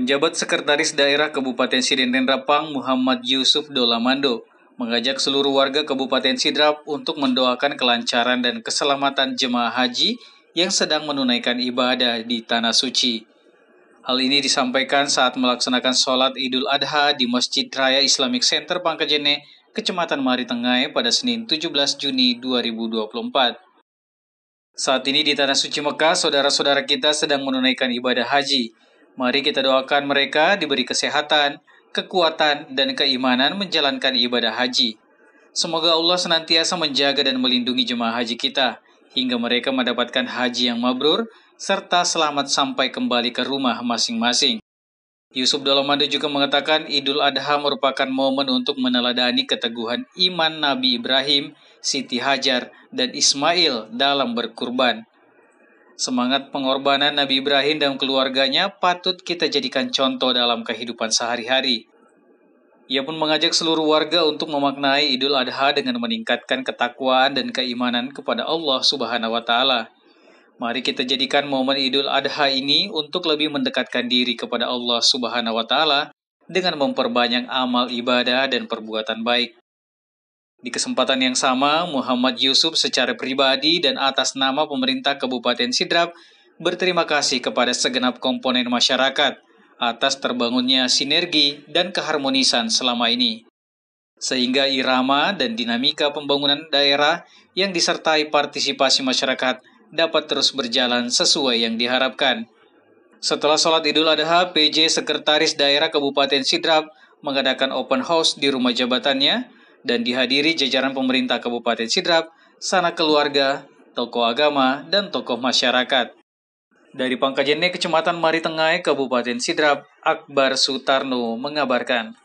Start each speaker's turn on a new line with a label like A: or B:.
A: Penjabat Sekretaris Daerah Kabupaten Sidenden Rapang Muhammad Yusuf Dolamando mengajak seluruh warga Kabupaten Sidrap untuk mendoakan kelancaran dan keselamatan jemaah haji yang sedang menunaikan ibadah di Tanah Suci. Hal ini disampaikan saat melaksanakan sholat Idul Adha di Masjid Raya Islamic Center Pangkajene, Kecamatan Mari Tengai pada Senin 17 Juni 2024. Saat ini di Tanah Suci Mekah, saudara-saudara kita sedang menunaikan ibadah haji. Mari kita doakan mereka diberi kesehatan, kekuatan, dan keimanan menjalankan ibadah haji. Semoga Allah senantiasa menjaga dan melindungi jemaah haji kita, hingga mereka mendapatkan haji yang mabrur, serta selamat sampai kembali ke rumah masing-masing. Yusuf Dolomando juga mengatakan Idul Adha merupakan momen untuk meneladani keteguhan iman Nabi Ibrahim, Siti Hajar, dan Ismail dalam berkurban. Semangat pengorbanan Nabi Ibrahim dan keluarganya patut kita jadikan contoh dalam kehidupan sehari-hari. Ia pun mengajak seluruh warga untuk memaknai Idul Adha dengan meningkatkan ketakwaan dan keimanan kepada Allah Subhanahu wa taala. Mari kita jadikan momen Idul Adha ini untuk lebih mendekatkan diri kepada Allah Subhanahu wa taala dengan memperbanyak amal ibadah dan perbuatan baik. Di kesempatan yang sama, Muhammad Yusuf secara pribadi dan atas nama pemerintah Kabupaten Sidrap berterima kasih kepada segenap komponen masyarakat atas terbangunnya sinergi dan keharmonisan selama ini. Sehingga irama dan dinamika pembangunan daerah yang disertai partisipasi masyarakat dapat terus berjalan sesuai yang diharapkan. Setelah sholat Idul Adha, PJ Sekretaris Daerah Kabupaten Sidrap mengadakan open house di rumah jabatannya dan dihadiri jajaran pemerintah Kabupaten Sidrap, sanak keluarga, tokoh agama, dan tokoh masyarakat. Dari Pangkajene, Kecamatan Maritengai, Kabupaten Sidrap, Akbar Sutarno mengabarkan.